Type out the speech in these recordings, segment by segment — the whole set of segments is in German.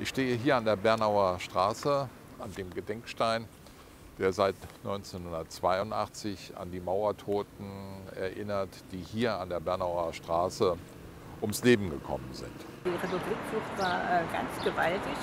Ich stehe hier an der Bernauer Straße, an dem Gedenkstein, der seit 1982 an die Mauertoten erinnert, die hier an der Bernauer Straße ums Leben gekommen sind. Die Republikflucht war äh, ganz gewaltig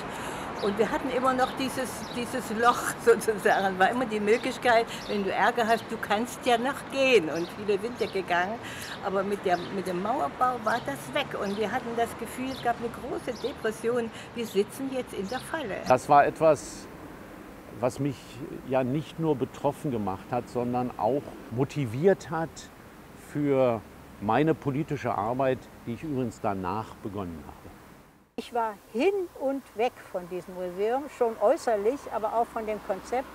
und wir hatten immer noch dieses, dieses Loch sozusagen. War immer die Möglichkeit, wenn du Ärger hast, du kannst ja noch gehen. Und viele sind ja gegangen. Aber mit, der, mit dem Mauerbau war das weg. Und wir hatten das Gefühl, es gab eine große Depression. Wir sitzen jetzt in der Falle. Das war etwas, was mich ja nicht nur betroffen gemacht hat, sondern auch motiviert hat für meine politische Arbeit, die ich übrigens danach begonnen habe. Ich war hin und weg von diesem Museum, schon äußerlich, aber auch von dem Konzept.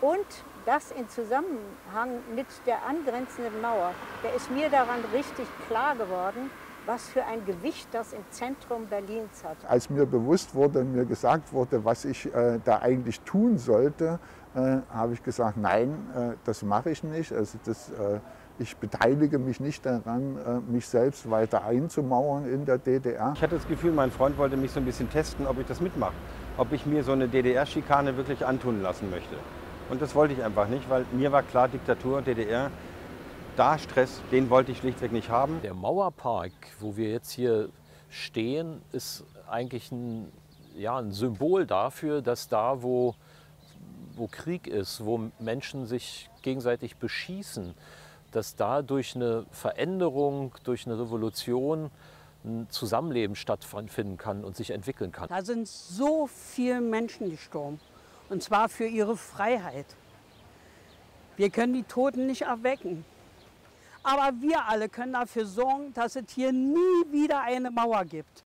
Und das in Zusammenhang mit der angrenzenden Mauer, da ist mir daran richtig klar geworden, was für ein Gewicht das im Zentrum Berlins hat. Als mir bewusst wurde, mir gesagt wurde, was ich äh, da eigentlich tun sollte, äh, habe ich gesagt, nein, äh, das mache ich nicht. Also das, äh, ich beteilige mich nicht daran, äh, mich selbst weiter einzumauern in der DDR. Ich hatte das Gefühl, mein Freund wollte mich so ein bisschen testen, ob ich das mitmache. Ob ich mir so eine DDR-Schikane wirklich antun lassen möchte. Und das wollte ich einfach nicht, weil mir war klar, Diktatur, DDR, da Stress, den wollte ich schlichtweg nicht haben. Der Mauerpark, wo wir jetzt hier stehen, ist eigentlich ein, ja, ein Symbol dafür, dass da, wo, wo Krieg ist, wo Menschen sich gegenseitig beschießen, dass da durch eine Veränderung, durch eine Revolution ein Zusammenleben stattfinden kann und sich entwickeln kann. Da sind so viele Menschen gestorben, und zwar für ihre Freiheit. Wir können die Toten nicht erwecken, aber wir alle können dafür sorgen, dass es hier nie wieder eine Mauer gibt.